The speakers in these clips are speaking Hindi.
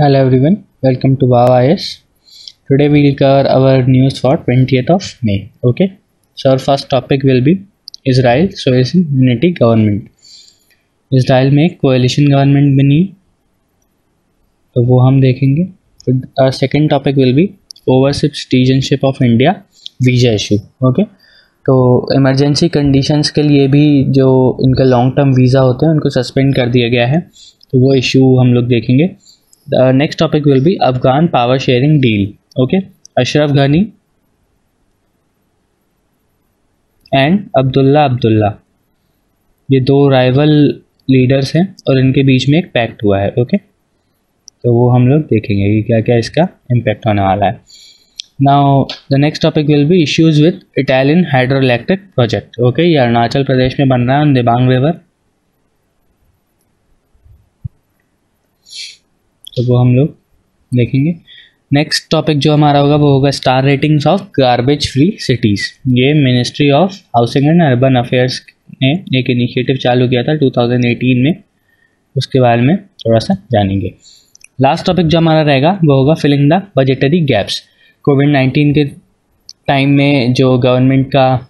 Hello everyone, welcome to wow is today today will cover our news for twenty of may, okay? So our first topic will be israel so is unity government. Israel में कोलिशन गवर्नमेंट बनी तो वो हम देखेंगे। और second topic will be overseas citizenship of India visa issue okay तो इमरजेंसी कंडीशन के लिए भी जो इनका लॉन्ग टर्म वीज़ा होते हैं, उनको सस्पेंड कर दिया गया है। तो वो इशू हम लोग देखेंगे। The next topic will be Afghan power sharing deal. Okay, Ashraf Ghani and Abdullah Abdullah ये दो राइवल लीडर्स हैं और इनके बीच में एक पैक्ट हुआ है ओके तो वो हम लोग देखेंगे कि क्या क्या इसका इम्पैक्ट होने वाला है। Now the next topic will be issues with Italian hydro electric project okay ये अरुणाचल प्रदेश में बन रहा है दिबांग रिवर तो वो हम लोग देखेंगे। नेक्स्ट टॉपिक जो हमारा होगा, वो होगा star ratings of garbage free cities ये ministry of housing and urban affairs ने एक इनिशिएटिव चालू किया था 2018 में। उसके बारे में थोड़ा सा जानेंगे। लास्ट टॉपिक जो हमारा रहेगा, वो होगा filling the budgetary gaps Covid nineteen के टाइम में जो गवर्नमेंट का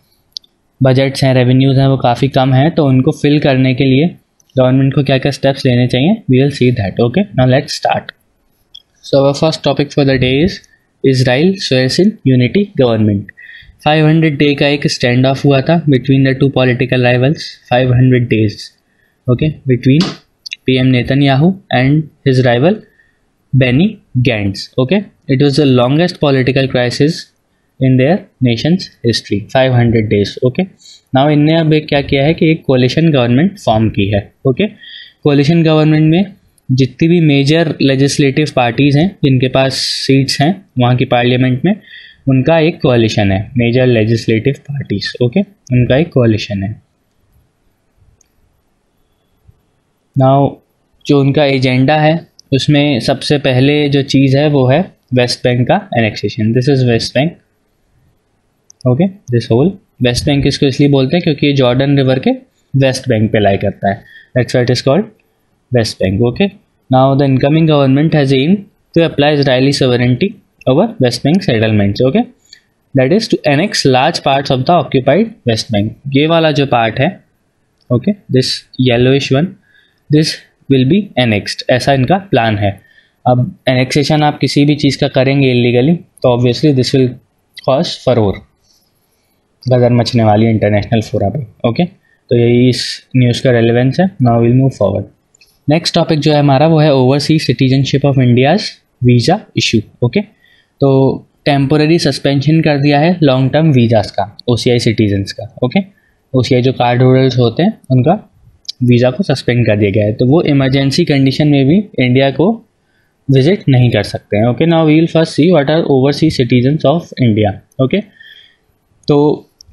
बजट्स हैं रेवेन्यूज़ हैं, वो काफ़ी कम हैं तो उनको फिल करने के लिए गवर्नमेंट को क्या क्या स्टेप्स लेने चाहिए? We will see that okay now let's start so our first topic for the day is Israel swears in unity government 500 day का एक स्टैंड ऑफ़ हुआ था between the two political rivals 500 days okay between PM Netanyahu and his rival Benny Gantz okay it was the longest political crisis in their nation's history 500 days okay now इनने अब क्या किया है कि एक कोलिशन गवर्नमेंट फॉर्म की है ओके कोलिशन गवर्नमेंट में जितनी भी मेजर लेजिस्लेटिव पार्टीज़ हैं, जिनके पास सीट्स हैं वहाँ की पार्लियामेंट में, उनका एक कोलिशन है मेजर लेजिस्लेटिव पार्टीज़ ओके उनका एक कोलिशन है। नाउ जो उनका एजेंडा है, उसमें सबसे पहले जो चीज़ है, वो है वेस्ट बैंक का annexation this is West Bank okay this whole West Bank इसको इसलिए बोलते हैं? क्योंकि ये जॉर्डन रिवर के वेस्ट बैंक पे लाई करता है। That's what is called West Bank okay now the incoming government has aim to apply Israeli sovereignty over West Bank settlements okay that is to annex large parts of the occupied West Bank ये वाला जो पार्ट है okay this yellowish one this will be annexed ऐसा इनका प्लान है। अब एनेक्सेशन आप किसी भी चीज़ का करेंगे इलीगली तो obviously this will cause furore गदर मचने वाली इंटरनेशनल फोरा पे ओके तो यही इस न्यूज़ का रेलिवेंस है। Now will move forward next topic जो है हमारा, वो है overseas citizenship of India's visa issue okay तो टेम्पोररी सस्पेंशन कर दिया है लॉन्ग टर्म वीज़ास का ओ सी आई सिटीजन्स का ओके ओ सी आई जो कार्ड होल्डर्स होते हैं, उनका वीज़ा को सस्पेंड कर दिया गया है। तो वो इमरजेंसी कंडीशन में भी इंडिया को विज़िट नहीं कर सकते हैं okay now we will first see what are overseas citizens of India okay तो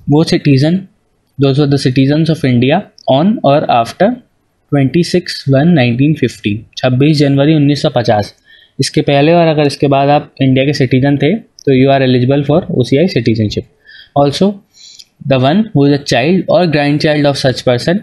वो citizen the citizens of India on और after twenty six one nineteen fifty छब्बीस जनवरी उन्नीस सौ पचास। इसके पहले और अगर इसके बाद आप इंडिया के सिटीजन थे तो you are eligible for O C I citizenship also the one who is a child और grandchild of such person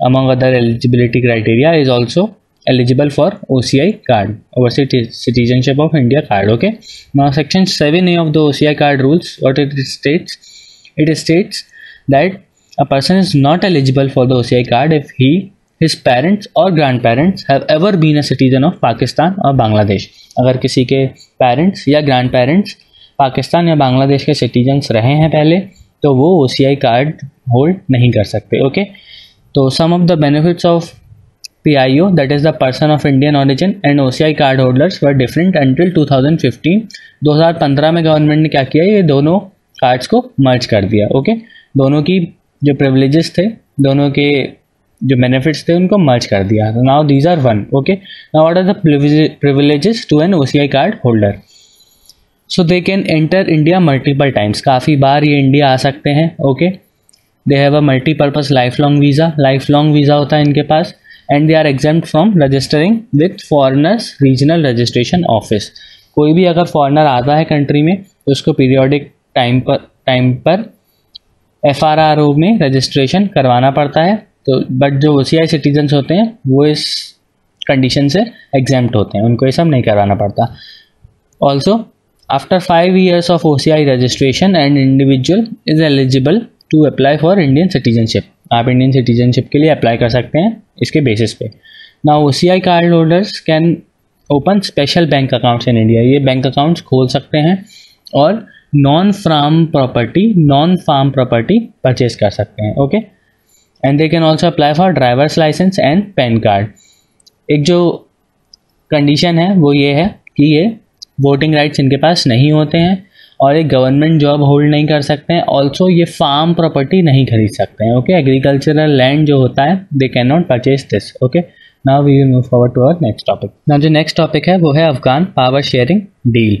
among other eligibility criteria, is also eligible for OCI card overseas citizenship of India card, okay? Now, section 7a of the OCI card rules, what it states it states that a person is not eligible for the OCI card if he, his parents or grandparents have ever been a citizen of Pakistan or Bangladesh. अगर किसी के पेरेंट्स या पेरेंट्स पाकिस्तान या बांग्लादेश के सिटीजन्स रहे हैं पहले तो वो ओ सी आई कार्ड होल्ड नहीं कर सकते ओके तो some of the benefits of P I O that is the person of Indian origin and O C I card holders were different दो हज़ार पंद्रह में गवर्नमेंट ने क्या किया? ये दोनों कार्ड्स को मर्ज कर दिया ओके दोनों की जो प्रिवलेजेस थे, दोनों के जो बेनिफिट्स थे, उनको मर्ज कर दिया। Now these are one okay now what are the privileges to an OCI card holder so they can enter India multiple times काफ़ी बार ये इंडिया आ सकते हैं okay they have a multipurpose lifelong visa lifelong visa होता है इनके पास। And they are exempt from registering with foreigners regional registration office कोई भी अगर फॉरनर आता है कंट्री में तो उसको पीरियोडिक टाइम पर टाइम पर एफ़ आर आर ओ में रजिस्ट्रेशन करवाना पड़ता है। तो बट जो ओ सी आई सिटीजन्स होते हैं, वो इस कंडीशन से एग्जाम्प्ट होते हैं। उनको ये सब नहीं करवाना पड़ता। Also after five years of O C I registration and individual is eligible to apply for Indian citizenship आप इंडियन सिटीजनशिप के लिए अप्लाई कर सकते हैं इसके बेसिस पे। ना O C I card holders can open special bank accounts in India ये बैंक अकाउंट्स खोल सकते हैं और non farm property non farm property purchase कर सकते हैं okay and they can also apply for driver's licence and PAN card एक जो कंडीशन है, वो ये है कि ये वोटिंग राइट्स इनके पास नहीं होते हैं और एक गवर्नमेंट जॉब होल्ड नहीं कर सकते हैं ऑल्सो ये फार्म प्रॉपर्टी नहीं खरीद सकते हैं ओके एग्रीकल्चरल लैंड जो होता है they can not purchase this okay now we will move forward to our next topic now जो नेक्स्ट टॉपिक है, वो है अफगान पावर शेयरिंग डील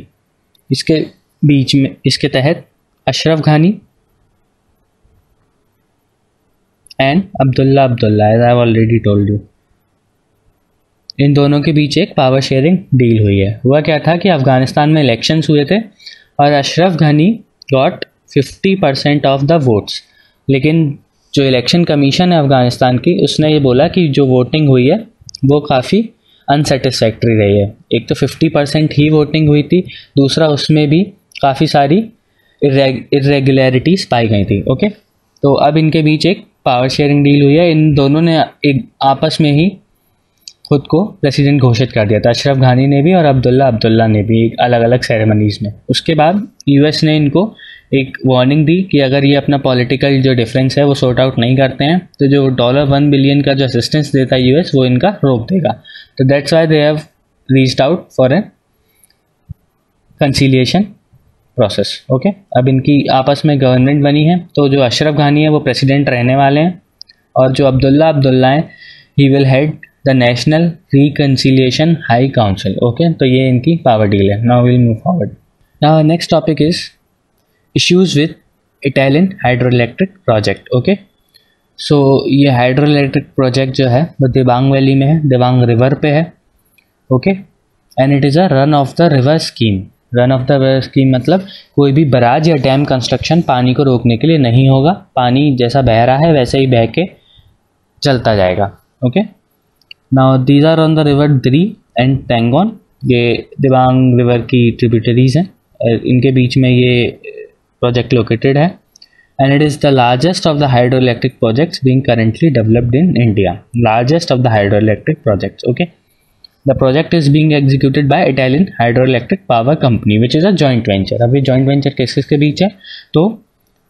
इसके बीच में इसके तहत? Ashraf Ghani and Abdullah Abdullah as I already told you इन दोनों के बीच एक पावर शेयरिंग डील हुई है। हुआ क्या था कि अफ़गानिस्तान में इलेक्शंस हुए थे और Ashraf Ghani got 50 percent of the votes लेकिन जो इलेक्शन कमीशन है अफ़गानिस्तान की, उसने ये बोला कि जो वोटिंग हुई है, वो काफ़ी अनसेटिस्फैक्ट्री रही है। एक तो 50 परसेंट ही वोटिंग हुई थी, दूसरा उसमें भी काफ़ी सारी इरेगुलरिटीज़ पाई गई थी ओके तो अब इनके बीच एक पावर शेयरिंग डील हुई है। इन दोनों ने एक आपस में ही खुद को प्रेसिडेंट घोषित कर दिया था। अशरफ घानी ने भी और अब्दुल्ला अब्दुल्ला ने भी एक अलग अलग सेरेमनीज में। उसके बाद यूएस ने इनको एक वार्निंग दी कि अगर ये अपना पॉलिटिकल जो डिफरेंस है वो सॉर्ट आउट नहीं करते हैं तो जो डॉलर वन बिलियन का जो असिस्टेंस देता है यूएस वो इनका रोक देगा। तो that's why they have reached out for a conciliation process okay अब इनकी आपस में गवर्नमेंट बनी है तो जो अशरफ घानी है, वो प्रेसिडेंट रहने वाले हैं और जो अब्दुल्ला अब्दुल्ला हैं he will head the national reconciliation high council okay तो ये इनकी पावर डील है। Now will move forward now next topic is issues with Etalin hydro electric project okay so ये हाइड्रो इलेक्ट्रिक प्रोजेक्ट जो है, वो दिबांग वैली में है दिबांग रिवर पे है okay and it is a run of the river scheme run of the river scheme मतलब कोई भी बराज या डैम कंस्ट्रक्शन पानी को रोकने के लिए नहीं होगा। पानी जैसा बह रहा है वैसे ही बह के चलता जाएगा। Okay? Now these are on the river Dri and Tangon ये दिबांग रिवर की ट्रिब्यूटरीज हैं। इनके बीच में ये प्रोजेक्ट लोकेटेड है। And it is the largest of the hydro electric projects being currently developed in India largest of the hydro electric projects okay the project is being executed by Etalin hydro electric power company which is a joint venture अब ये जॉइंट वेंचर किस किस के बीच है? तो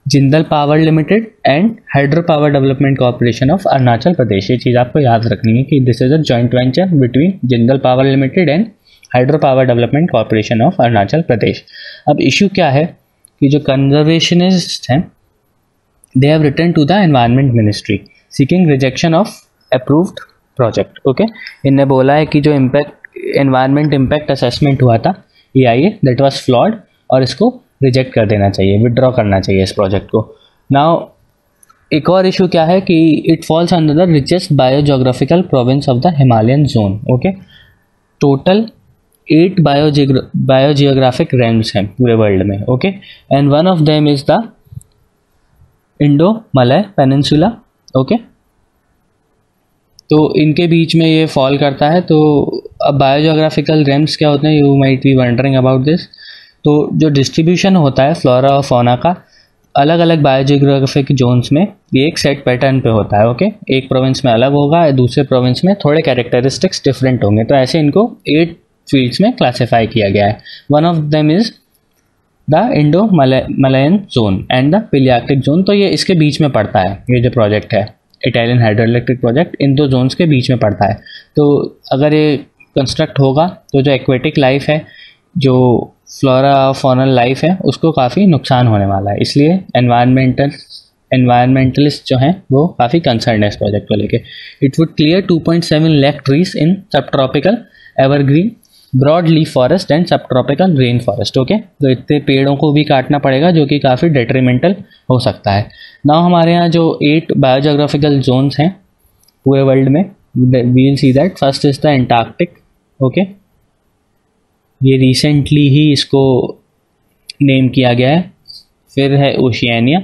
Jindal power limited and hydro power development corporation of Arunachal Pradesh ये चीज़ आपको याद रखनी है कि this is a joint venture between Jindal power limited and hydro power development corporation of Arunachal Pradesh अब इशू क्या है? कि जो कंजर्वेशनिस्ट हैं they have written to the environment ministry seeking rejection of approved project okay इनने बोला है कि जो इम्पैक्ट एनवायरमेंट इम्पैक्ट असेसमेंट हुआ था A I that was flawed और इसको रिजेक्ट कर देना चाहिए विदड्रॉ करना चाहिए इस प्रोजेक्ट को। नाउ एक और इशू क्या है कि it falls under the richest biogeographical province of the Himalayan zone okay total eight bio biogeographic realms हैं पूरे वर्ल्ड में okay and one of them is the Indo Malay peninsula okay तो इनके बीच में ये फॉल करता है तो अब बायोजोग्राफिकल रेम्स क्या होते हैं you might be wondering about this तो जो डिस्ट्रीब्यूशन होता है फ्लोरा और फोना का अलग अलग बायोजियोग्राफिक जोन्स में ये एक सेट पैटर्न पे होता है ओके एक प्रोविंस में अलग होगा, दूसरे प्रोविंस में थोड़े कैरेक्टरिस्टिक्स डिफरेंट होंगे। तो ऐसे इनको एट फील्ड्स में क्लासीफाई किया गया है। One of them is the Indo Malayan zone and the palearctic zone तो ये इसके बीच में पड़ता है, ये जो प्रोजेक्ट है। इटालियन हाइड्रो इलेक्ट्रिक प्रोजेक्ट इन दो जोन्स के बीच में पड़ता है। तो अगर ये कंस्ट्रक्ट होगा तो जो एक्वेटिक लाइफ है, जो फ्लोरा फॉनल लाइफ है, उसको काफ़ी नुकसान होने वाला है। इसलिए एनवायरमेंटल एनवायरमेंटलिस्ट जो हैं, वो काफ़ी कंसर्न है इस प्रोजेक्ट को लेके। It would clear 2.7 lakh trees in subtropical evergreen broadleaf forest and subtropical rainforest okay तो इतने पेड़ों को भी काटना पड़ेगा, जो कि काफ़ी डेट्रीमेंटल हो सकता है। ना हमारे यहाँ जो एट बायोजोग्राफिकल जोन्स हैं पूरे वर्ल्ड में we'll see that first is the Antarctic okay ये रिसेंटली ही इसको नेम किया गया है। फिर है ओशियानिया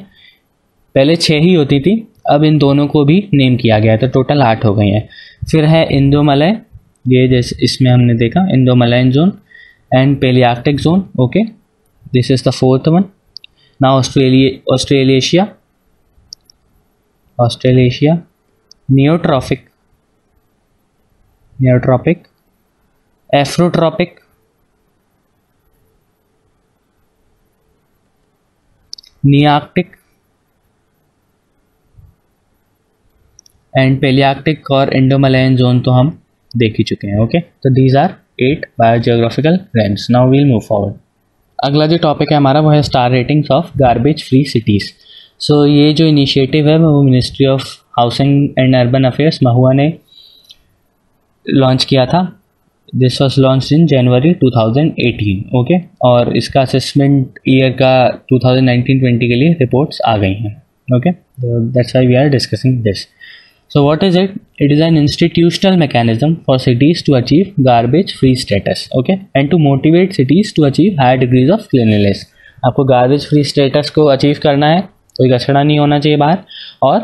पहले छः ही होती थी, अब इन दोनों को भी नेम किया गया है तो टोटल आठ हो गई हैं। फिर है इंडो मलय ये जैसे इसमें हमने देखा Indo Malayan zone and palearctic zone okay this is the fourth one ना Australia Australasia Australasia neotrophic neotropic afrotropic nearctic and palearctic और इंडोमलायन जोन तो हम देख ही चुके हैं ओके तो these are eight biogeographical range now we'll move forward अगला जो टॉपिक है हमारा, वो है star ratings of garbage free cities so ये जो इनिशिएटिव है, वो ministry of housing and urban affairs MoHUA ने लॉन्च किया था। This was launch in January 2018 okay और इसका असेसमेंट ईयर का 2019-20 के लिए रिपोर्ट्स आ गई हैं okay that's why we are discussing this So what is it? It is an institutional mechanism for cities to achieve garbage free status, okay, and to motivate cities to achieve higher degrees of cleanliness. आपको गार्बेज फ्री स्टेटस को अचीव करना है कोई कचरा नहीं होना चाहिए बाहर और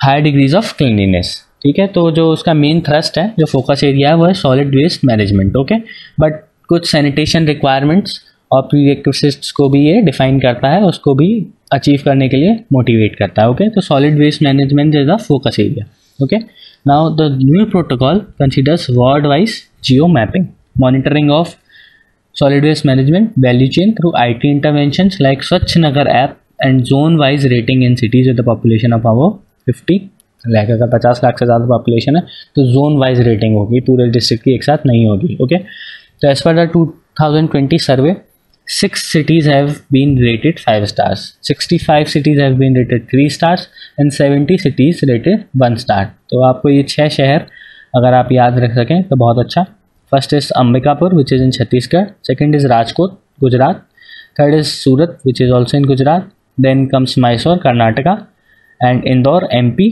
हायर डिग्रीज ऑफ़ क्लिनिनेस ठीक है तो जो उसका मेन थ्रस्ट है जो फोकस एरिया है वो है solid waste management okay but कुछ सैनिटेशन रिक्वायरमेंट्स और प्री को भी ये डिफाइन करता है, उसको भी अचीव करने के लिए मोटिवेट करता है ओके तो solid waste management is the focus area okay now the new protocol considers ward wise geo mapping monitoring of solid waste management value chain through I T intervention like Swachh Nagar app and zone wise rating in cities with the population of over fifty lakh अगर पचास लाख से ज़्यादा पॉपुलेशन है तो जोन वाइज रेटिंग होगी, पूरे डिस्ट्रिक्ट की एक साथ नहीं होगी ओके तो as per the two thousand twenty survey six cities have been rated five stars. 65 cities have been rated three stars and 70 cities rated one star. तो आपको ये छः शहर अगर आप याद रख सकें तो बहुत अच्छा। First is Ambikapur which is in Chhattisgarh. Second is Rajkot, Gujarat. Third is Surat which is also in Gujarat. Then comes Mysore Karnataka and Indore MP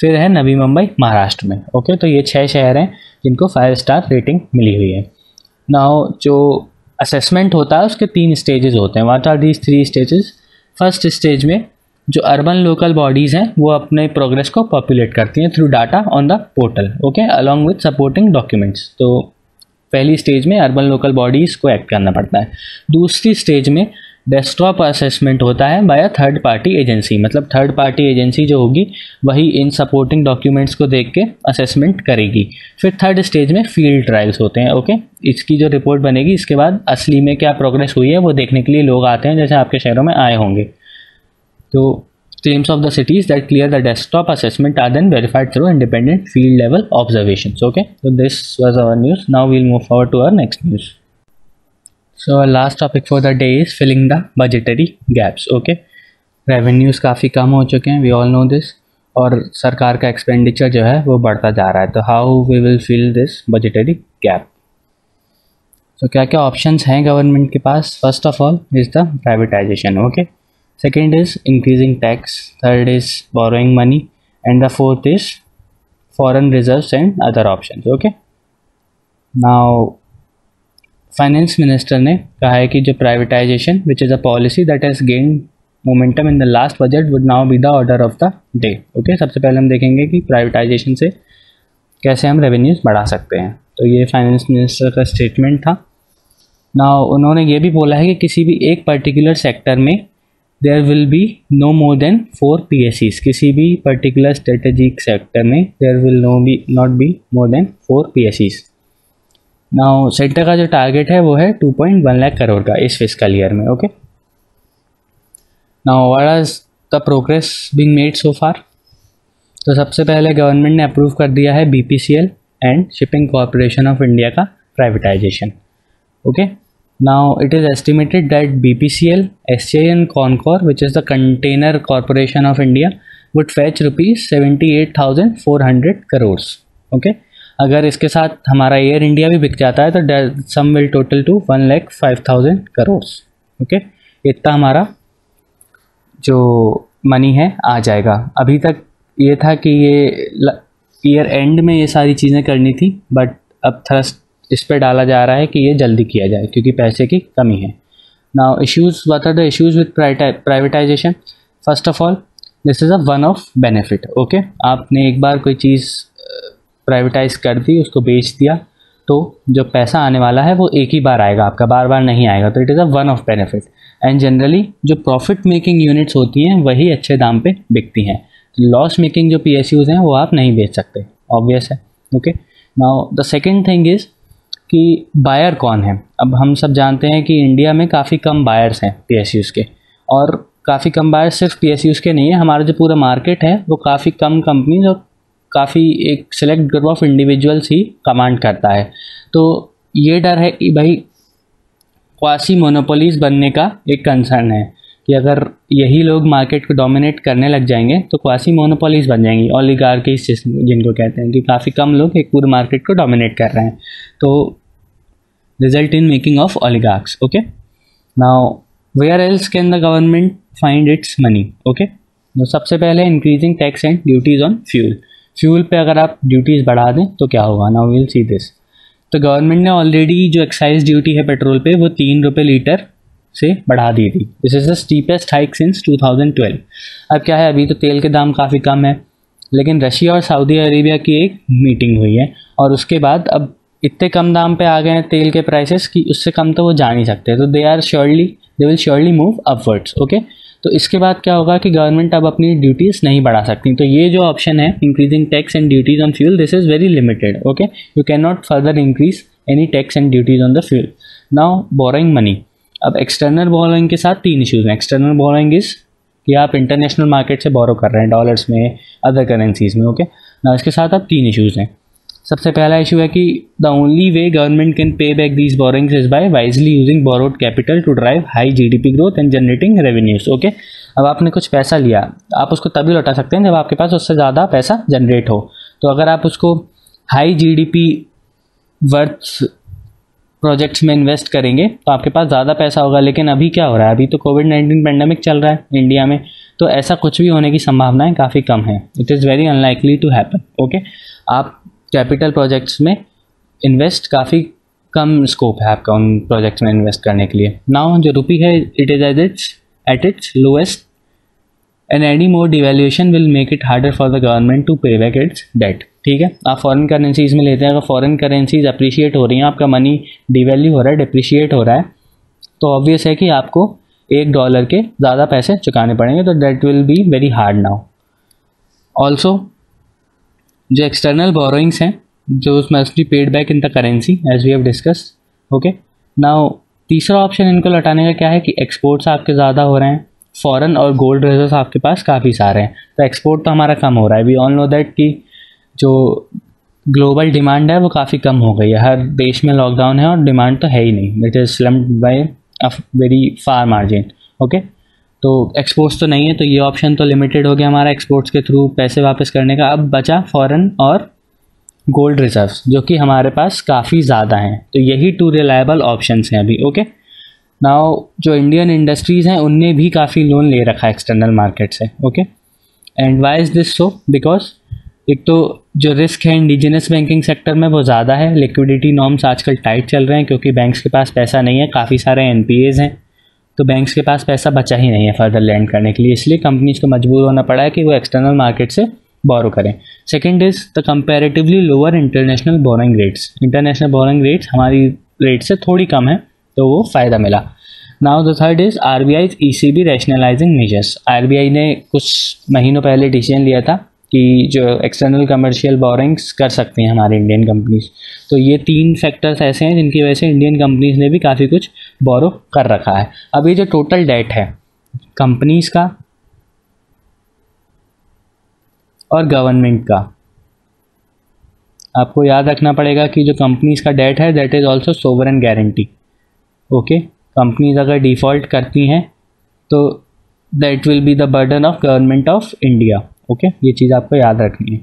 फिर है नवी मुंबई, महाराष्ट्र में। ओके तो ये छः शहर हैं जिनको फाइव स्टार रेटिंग मिली हुई है। नाउ जो असेसमेंट होता है, उसके तीन स्टेजेस होते हैं। What are these three stages first stage में जो अर्बन लोकल बॉडीज़ हैं, वो अपने प्रोग्रेस को पॉपुलेट करती हैं through data on the portal okay along with supporting documents तो पहली स्टेज में अर्बन लोकल बॉडीज़ को एक्ट करना पड़ता है। दूसरी स्टेज में डेस्कटॉप असेसमेंट होता है by a third party agency मतलब थर्ड पार्टी एजेंसी जो होगी, वही इन सपोर्टिंग डॉक्यूमेंट्स को देख के असेसमेंट करेगी. फिर थर्ड स्टेज में फ़ील्ड ट्रायल्स होते हैं ओके इसकी जो रिपोर्ट बनेगी, इसके बाद असली में क्या प्रोग्रेस हुई है, वो देखने के लिए लोग आते हैं, जैसे आपके शहरों में आए होंगे. तो teams of the cities that clear the desktop assessment are then verified through independent field level observation okay तो this was our news now we'll move for to our next news so last topic for the day is filling the budgetary gaps okay revenues काफ़ी कम हो चुके हैं वी ऑल नो दिस और सरकार का एक्सपेंडिचर जो है, वो बढ़ता जा रहा है। तो how we will fill this budgetary gap तो क्या क्या ऑप्शंस हैं गवर्नमेंट के पास? First of all is the privatisation okay second is increasing tax third is borrowing money and the fourth is foreign reserve and other option okay now finance minister ने कहा है कि जो privatisation which is a policy that has gain momentum in the last budget would now be the order of the day okay सबसे पहले हम देखेंगे कि प्राइवेटाइजेशन से कैसे हम रेवेन्यूज बढ़ा सकते हैं। तो ये फाइनेंस मिनिस्टर का स्टेटमेंट था। ना उन्होंने ये भी बोला है कि किसी भी एक पर्टिकुलर सेक्टर में there will be no more than four P S Es किसी भी पर्टिकुलर स्ट्रेटेजिक सेक्टर में there will no be not be more than four P now centre का जो टारगेट है, वो है 2.1 लाख करोड़ का इस फ़िज़िकल ईयर में okay now what is the progress being made so far तो सबसे पहले गवर्नमेंट ने अप्रूव कर दिया है B P C L and shipping corporation of India का privatisation okay now it is estimated that B P C L S C N CONCOR which is the container corporation of India would fetch अगर इसके साथ हमारा एयर इंडिया भी बिक जाता है तो sum will total two one lakh five thousand crore okay इतना हमारा जो मनी है, आ जाएगा. अभी तक ये था कि ये ईयर एंड में ये सारी चीज़ें करनी थी बट अब थ्रस्ट इस पर डाला जा रहा है कि ये जल्दी किया जाए, क्योंकि पैसे की कमी है. Now issues what are the issues with privatisation first of all this is a one of benefit okay आपने एक बार कोई चीज़ प्राइवेटाइज कर दी, उसको बेच दिया। तो जो पैसा आने वाला है, वो एक ही बार आएगा, आपका बार बार नहीं आएगा। तो it is a one of benefit and generally जो प्रॉफिट मेकिंग यूनिट्स होती हैं, वही अच्छे दाम पे बिकती हैं। लॉस मेकिंग जो पी एस यूज़ हैं, वो आप नहीं बेच सकते। ऑब्वियस है। Okay now the second thing is कि बायर कौन है? अब हम सब जानते हैं कि इंडिया में काफ़ी कम बायर्स हैं पी एस यूज़ के। और काफ़ी कम बायर्स सिर्फ़ पी एस यूज़ के नहीं है, हमारा जो पूरा मार्केट है, वो काफ़ी कम कंपनीज़ और काफ़ी एक सेलेक्ट ग्रुप ऑफ़ इंडिविजुअल्स ही कमांड करता है। तो ये डर है कि भाई क्वासी मोनोपोलीज बनने का एक कंसर्न है कि अगर यही लोग मार्केट को डोमिनेट करने लग जाएँगे तो क्वासी मोनोपोलीज बन जाएँगी। ऑलिगार्की जिनको कहते हैं कि काफ़ी कम लोग एक पूरे मार्केट को डोमिनेट कर रहे हैं। तो result in making of oligarchs okay now where else can the government find its money okay सबसे पहले increasing tax and duties on fuel fuel पे अगर आप ड्यूटीज़ बढ़ा दें तो क्या होगा? नाउ विल सी दिस तो गवर्नमेंट ने ऑलरेडी जो एक्साइज ड्यूटी है पेट्रोल पे, वो तीन रुपये लीटर से बढ़ा दी थी। This is the steepest hike since 2012 अब क्या है? अभी तो तेल के दाम काफ़ी कम है, लेकिन रशिया और सऊदी अरेबिया की एक मीटिंग हुई है, और उसके बाद अब इतने कम दाम पे आ गए हैं तेल के प्राइसेस कि उससे कम तो वो जा नहीं सकते। तो they are surely they will surely move upwards okay तो इसके बाद क्या होगा कि गवर्नमेंट अब अपनी ड्यूटीज़ नहीं बढ़ा सकती। तो ये जो ऑप्शन है increasing tax and duties on fuel this is very limited okay you can not further increase any tax and duties on the fuel now borrowing money अब एक्सटर्नल बोरोइंग के साथ तीन इशूज़ हैं। एक्सटर्नल बोरोइंग इज़ कि आप इंटरनेशनल मार्केट से बोरो कर रहे हैं डॉलर्स में अदर करेंसीज में ओके ना इसके साथ अब तीन इशूज़ हैं। सबसे पहला इशू है कि the only way government can pay back these borrowings is by wisely using borrowed capital to drive high GDP growth and generating revenues okay अब आपने कुछ पैसा लिया, आप उसको तभी लौटा सकते हैं जब आपके पास उससे ज़्यादा पैसा जनरेट हो। तो अगर आप उसको high G GDP worth projects में इन्वेस्ट करेंगे तो आपके पास ज़्यादा पैसा होगा, लेकिन अभी क्या हो रहा है? अभी तो कोविड नाइन्टीन पेंडेमिक चल रहा है इंडिया में तो ऐसा कुछ भी होने की संभावनाएँ काफ़ी कम है। It is very unlikely to happen okay आप कैपिटल प्रोजेक्ट्स में इन्वेस्ट काफ़ी कम स्कोप है आपका उन प्रोजेक्ट्स में इन्वेस्ट करने के लिए। नाउ जो रुपी है it is as its at its lowest and any more devaluation will make it harder for the government to pay back its debt ठीक है? आप फॉरेन करेंसीज में लेते हैं, अगर फॉरेन करेंसीज अप्रिशिएट हो रही हैं, आपका मनी डिवेल्यू हो रहा है डिप्रिशिएट हो रहा है तो ऑब्वियस है कि आपको एक डॉलर के ज़्यादा पैसे चुकाने पड़ेंगे तो debt will be very hard now also जो एक्सटर्नल बोरोइंग्स हैं, जो must be paid back in the currency as we have discuss okay now तीसरा ऑप्शन इनको लौटाने का क्या है कि एक्सपोर्ट्स आपके ज़्यादा हो रहे हैं फॉरेन और गोल्ड रिज़र्व आपके पास काफ़ी सारे हैं। तो एक्सपोर्ट तो हमारा कम हो रहा है। वी ऑल नो दैट कि जो ग्लोबल डिमांड है, वो काफ़ी कम हो गई है। हर देश में लॉकडाउन है और डिमांड तो है ही नहीं। It is slumped by a very far margin okay तो एक्सपोर्ट्स तो नहीं है तो ये ऑप्शन तो लिमिटेड हो गया हमारा एक्सपोर्ट्स के थ्रू पैसे वापस करने का। अब बचा फॉरेन और गोल्ड रिजर्व्स जो कि हमारे पास काफ़ी ज़्यादा हैं। तो यही टू रिलायबल ऑप्शंस हैं अभी ओके नाउ जो इंडियन इंडस्ट्रीज़ हैं, उनने भी काफ़ी लोन ले रखा है एक्सटर्नल मार्केट से okay and why is this so because एक तो जो रिस्क है इंडिजिनस बैंकिंग सेक्टर में वो ज़्यादा है। लिक्विडिटी नॉर्म्स आजकल टाइट चल रहे हैं, क्योंकि बैंक्स के पास पैसा नहीं है। काफ़ी सारे एन हैं। तो बैंक्स के पास पैसा बचा ही नहीं है फर्दर लैंड करने के लिए। इसलिए कंपनीज़ को मजबूर होना पड़ा है कि वो एक्सटर्नल मार्केट से बोरो करें। Second is the comparatively lower international borrowing rates international borrowing rates हमारी रेट से थोड़ी कम है तो वो फ़ायदा मिला। Now the third is R B I E C B rationalising measures R B I ने कुछ महीनों पहले डिसीज़न लिया था कि जो एक्सटर्नल कमर्शियल बोरिंग्स कर सकते हैं हमारी इंडियन कंपनीज़ तो ये तीन फैक्टर्स ऐसे हैं जिनकी वजह से इंडियन कंपनीज़ ने भी काफ़ी कुछ बोरो कर रखा है। अब ये जो टोटल डेट है कंपनीज़ का और गवर्नमेंट का, आपको याद रखना पड़ेगा कि जो कंपनीज़ का डेट है that is also sovereign guarantee okay companies अगर डिफ़ॉल्ट करती हैं तो that will be the burden of government of India okay ये चीज़ आपको याद रखनी है।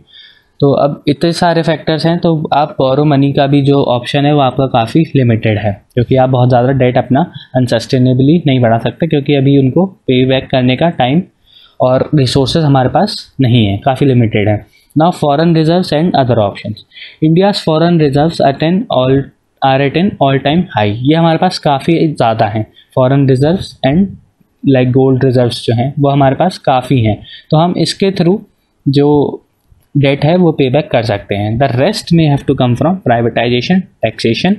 तो अब इतने सारे फैक्टर्स हैं तो आप बोरो मनी का भी जो ऑप्शन है, वो आपका काफ़ी लिमिटेड है, क्योंकि आप बहुत ज़्यादा डेट अपना अनसस्टेनेबली नहीं बढ़ा सकते, क्योंकि अभी उनको पे बैक करने का टाइम और रिसोर्स हमारे पास नहीं है, काफ़ी लिमिटेड है। Now foreign reserve and other option India's foreign reserve at all are at an all time high ये हमारे पास काफ़ी ज़्यादा हैं। Foreign reserve and like gold reserves जो हैं, वो हमारे पास काफ़ी हैं। तो हम इसके थ्रू जो डेट है, वो पे बैक कर सकते हैं। द रेस्ट में have to come from privatisation taxation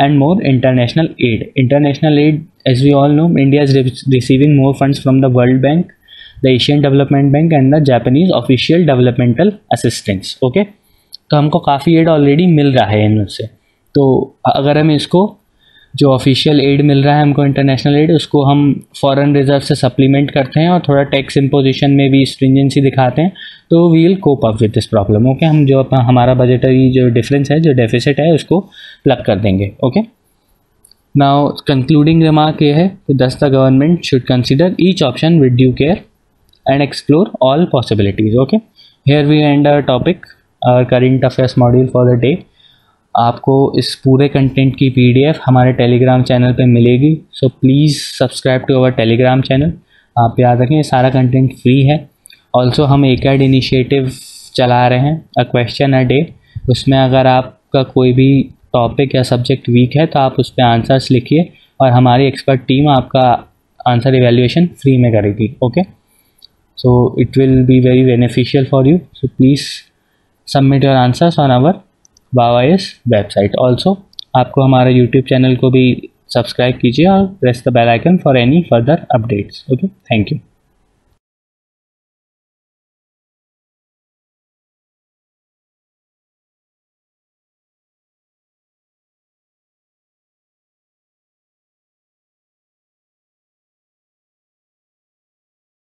and more international aid international aid as we all know India is receiving more funds from the World Bank the Asian Development Bank and the Japanese official developmental assistance okay तो हमको काफ़ी एड ऑलरेडी मिल रहा है इनसे तो अगर हम इसको जो ऑफिशियल एड मिल रहा है हमको इंटरनेशनल एड उसको हम फॉरेन रिज़र्व से सप्लीमेंट करते हैं और थोड़ा टैक्स इम्पोजिशन में भी स्ट्रिंजेंसी दिखाते हैं तो we will cope up with this problem okay हम जो अपना, हमारा बजटरी जो डिफरेंस है, जो डेफिसिट है, उसको प्लग कर देंगे ओके नाउ कंक्लूडिंग रिमार्क ये है कि thus the government should consider each option with due care and explore all possibilities okay here we end our topic current affairs module for the day आपको इस पूरे कंटेंट की पीडीएफ हमारे टेलीग्राम चैनल पे मिलेगी। So please subscribe to our Telegram channel आप याद रखें सारा कंटेंट फ्री है। ऑल्सो हम एक एड इनिशिएटिव चला रहे हैं अ क्वेश्चन अ डे उसमें अगर आपका कोई भी टॉपिक या सब्जेक्ट वीक है तो आप उस पर आंसर्स लिखिए और हमारी एक्सपर्ट टीम आपका आंसर इवेल्युएशन फ्री में करेगी okay so it will be very beneficial for you so please submit your answers on our बावाइस website. Also आपको हमारे यूट्यूब चैनल को भी सब्सक्राइब कीजिए और press the bell icon for any further updates okay thank you